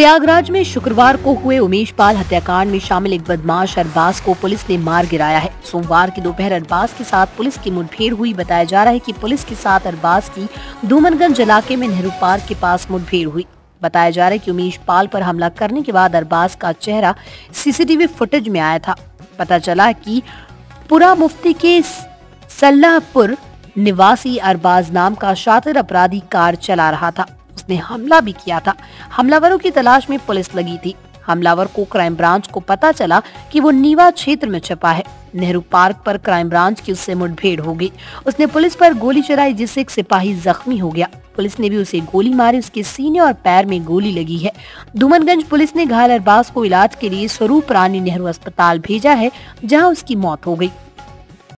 प्रयागराज में शुक्रवार को हुए उमेश पाल हत्याकांड में शामिल एक बदमाश अरबाज को पुलिस ने मार गिराया है। सोमवार की दोपहर अरबाज के साथ पुलिस की मुठभेड़ हुई। बताया जा रहा है कि पुलिस के साथ अरबाज की धूमनगंज इलाके में नेहरू पार्क के पास मुठभेड़ हुई। बताया जा रहा है कि उमेश पाल पर हमला करने के बाद अरबाज का चेहरा सीसीटीवी फुटेज में आया था। पता चला कि पुरा मुफ्ती के सल्लाहपुर निवासी अरबाज नाम का शातिर अपराधी कार चला रहा था। उसने हमला भी किया था। हमलावरों की तलाश में पुलिस लगी थी। हमलावर को क्राइम ब्रांच को पता चला कि वो नीवा क्षेत्र में छुपा है। नेहरू पार्क पर क्राइम ब्रांच की उससे मुठभेड़ हो गई। उसने पुलिस पर गोली चलाई, जिससे एक सिपाही जख्मी हो गया। पुलिस ने भी उसे गोली मारी, उसके सीने और पैर में गोली लगी है। दुमनगंज पुलिस ने घायल अरबाज को इलाज के लिए स्वरूप रानी नेहरू अस्पताल भेजा है, जहाँ उसकी मौत हो गई।